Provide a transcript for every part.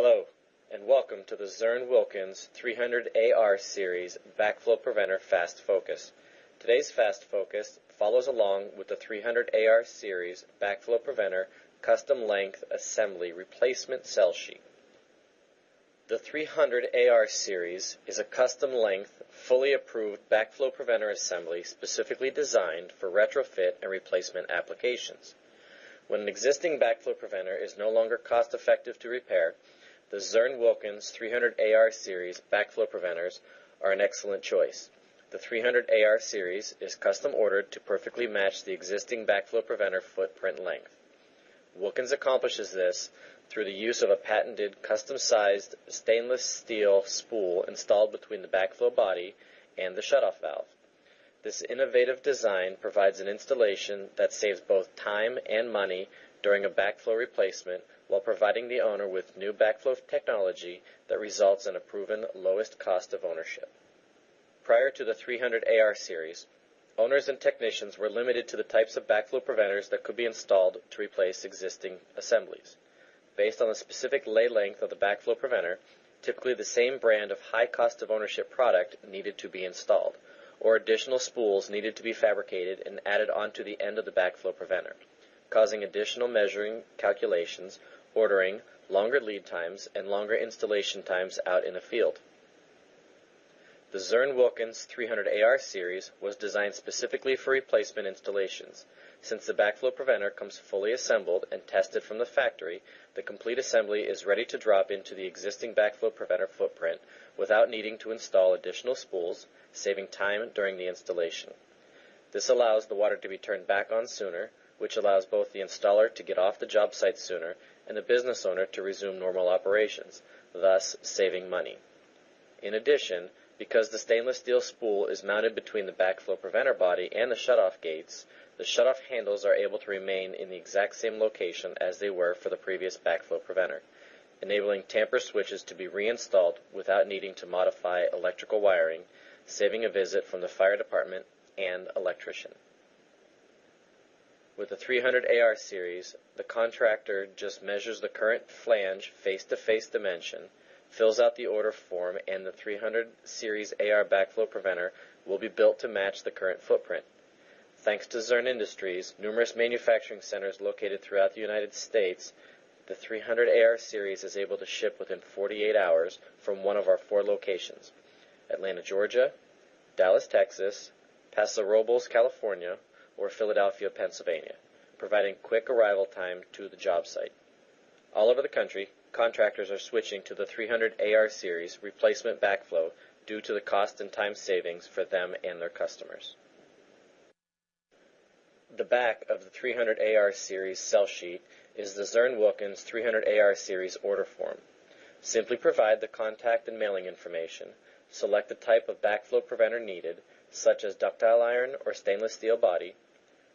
Hello, and welcome to the Zurn Wilkins 300AR Series Backflow Preventer Fast Focus. Today's Fast Focus follows along with the 300AR Series Backflow Preventer Custom Length Assembly Replacement Sell Sheet. The 300AR series is a custom length, fully approved backflow preventer assembly specifically designed for retrofit and replacement applications. When an existing backflow preventer is no longer cost effective to repair, the Zurn Wilkins 300AR series backflow preventers are an excellent choice. The 300AR series is custom ordered to perfectly match the existing backflow preventer footprint length. Wilkins accomplishes this through the use of a patented custom-sized stainless steel spool installed between the backflow body and the shutoff valve. This innovative design provides an installation that saves both time and money during a backflow replacement while providing the owner with new backflow technology that results in a proven lowest cost of ownership. Prior to the 300AR series, owners and technicians were limited to the types of backflow preventers that could be installed to replace existing assemblies based on the specific lay length of the backflow preventer, typically the same brand of high cost of ownership product needed to be installed, or additional spools needed to be fabricated and added onto the end of the backflow preventer, causing additional measuring calculations, ordering, longer lead times, and longer installation times out in the field. The Zurn Wilkins 300AR series was designed specifically for replacement installations. Since the backflow preventer comes fully assembled and tested from the factory, the complete assembly is ready to drop into the existing backflow preventer footprint without needing to install additional spools, saving time during the installation. This allows the water to be turned back on sooner, which allows both the installer to get off the job site sooner and the business owner to resume normal operations, thus saving money. In addition, because the stainless steel spool is mounted between the backflow preventer body and the shutoff gates, the shutoff handles are able to remain in the exact same location as they were for the previous backflow preventer, enabling tamper switches to be reinstalled without needing to modify electrical wiring, saving a visit from the fire department and electrician. With the 300AR series, the contractor just measures the current flange face-to-face dimension fills out the order form, and the 300 series AR backflow preventer will be built to match the current footprint. Thanks to Zurn Industries, numerous manufacturing centers located throughout the United States, the 300 AR series is able to ship within 48 hours from one of our four locations Atlanta, Georgia, Dallas, Texas, Paso Robles, California, or Philadelphia, Pennsylvania, providing quick arrival time to the job site. All over the country, contractors are switching to the 300 AR series replacement backflow due to the cost and time savings for them and their customers. The back of the 300 AR series sell sheet is the Zurn Wilkins 300 AR series order form. Simply provide the contact and mailing information, select the type of backflow preventer needed, such as ductile iron or stainless steel body,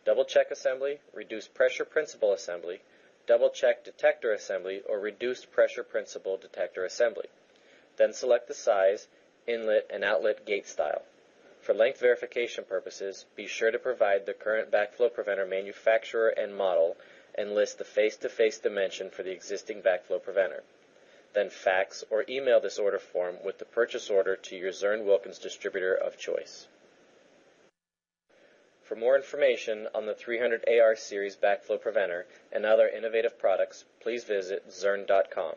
double check assembly, reduced pressure principle assembly, double check detector assembly or reduced pressure principle detector assembly. Then select the size, inlet, and outlet gate style. For length verification purposes, be sure to provide the current backflow preventer manufacturer and model and list the face-to-face dimension for the existing backflow preventer. Then fax or email this order form with the purchase order to your Zurn Wilkins distributor of choice. For more information on the 300 AR series backflow preventer and other innovative products, please visit zurn.com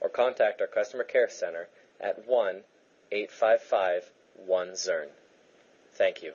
or contact our customer care center at 1 855 1 Zurn. Thank you.